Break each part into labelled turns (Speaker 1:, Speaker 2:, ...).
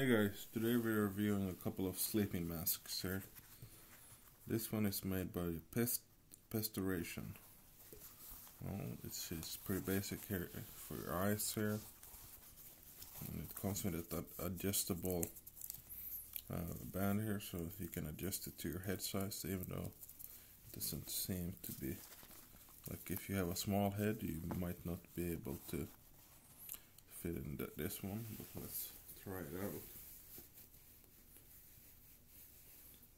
Speaker 1: Hey guys, today we're reviewing a couple of sleeping masks here. This one is made by Pest Pestoration. Well, it's, it's pretty basic here for your eyes here. And it comes with an adjustable uh, band here so you can adjust it to your head size even though it doesn't seem to be like if you have a small head you might not be able to fit in th this one but let's try it out.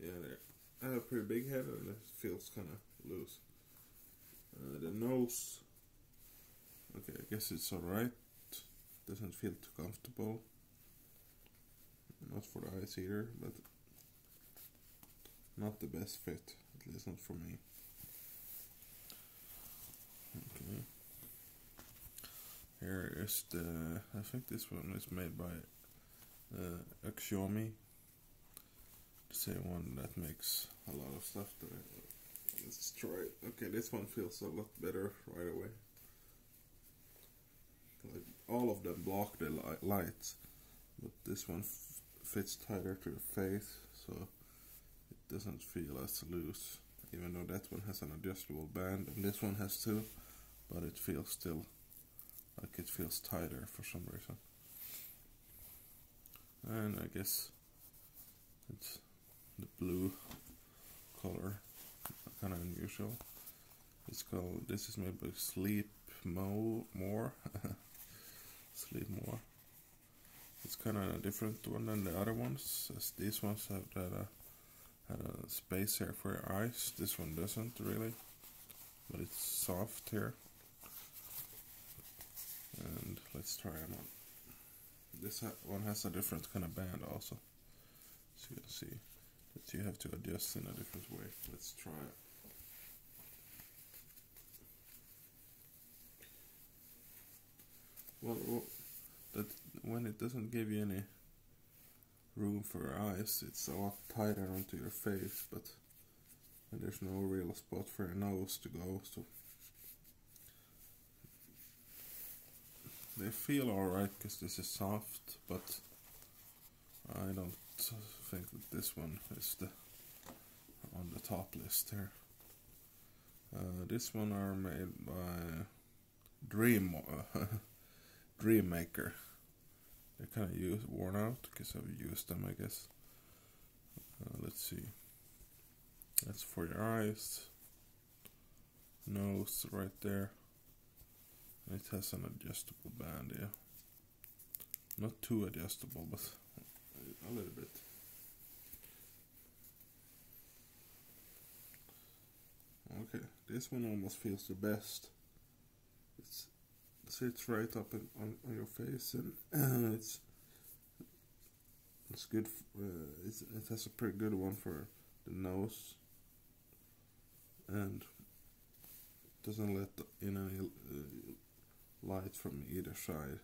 Speaker 1: Yeah, there. I have a pretty big head and it feels kind of loose. Uh, the nose, okay, I guess it's alright. Doesn't feel too comfortable. Not for the eyes either, but not the best fit, at least not for me. Okay. Here is the, I think this one is made by uh, the same one that makes a lot of stuff that I, let's try it. Okay, this one feels a lot better right away. Like all of them block the li lights, but this one fits tighter to the face, so it doesn't feel as loose. Even though that one has an adjustable band, and this one has too, but it feels still like it feels tighter for some reason. And I guess it's the blue color, kind of unusual. It's called, this is made by Sleep Mo More. Sleep More. It's kind of a different one than the other ones, as these ones have that uh, had a space here for your eyes. This one doesn't really, but it's soft here and let's try them on. This one has a different kind of band also, so you can see that you have to adjust in a different way. Let's try it. Well, that when it doesn't give you any room for your eyes, it's a lot tighter onto your face, but there's no real spot for your nose to go, so they feel alright because this is soft, but I don't think that this one is the on the top list here. Uh, this one are made by Dream uh, Dreammaker. They're kind of used, worn out because I've used them, I guess. Uh, let's see. That's for your eyes. Nose right there. It has an adjustable band, here. Not too adjustable, but a little bit. Okay, this one almost feels the best. It's, it sits right up in, on, on your face and it's it's good. Uh, it's, it has a pretty good one for the nose and doesn't let in any uh, light from either side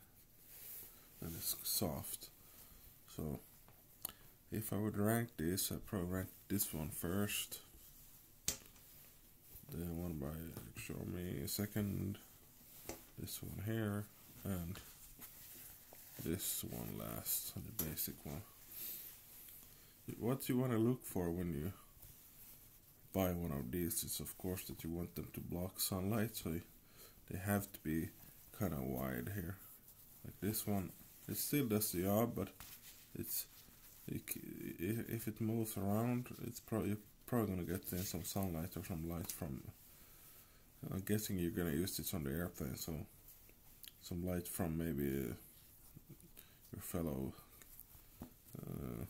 Speaker 1: and it's soft. So if I would rank this I'd probably rank this one first. Then one by Xiaomi second. This one here and this one last the basic one. What you want to look for when you buy one of these is of course that you want them to block sunlight so they have to be kind of wide here. Like this one it still does the job but it's it, if it moves around it's probably probably gonna get in some sunlight or some light from I'm guessing you're gonna use this on the airplane so some light from maybe uh, your fellow uh,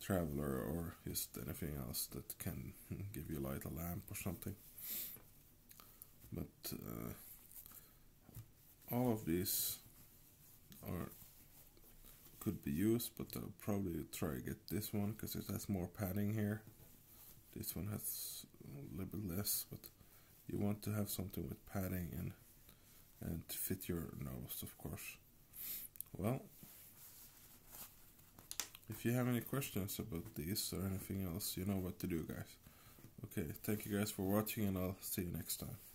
Speaker 1: traveler or just anything else that can give you light a lamp or something. But uh, all of these are could be used but I'll probably try to get this one because it has more padding here. This one has a little bit less but you want to have something with padding and and to fit your nose of course. Well if you have any questions about these or anything else you know what to do guys. Okay thank you guys for watching and I'll see you next time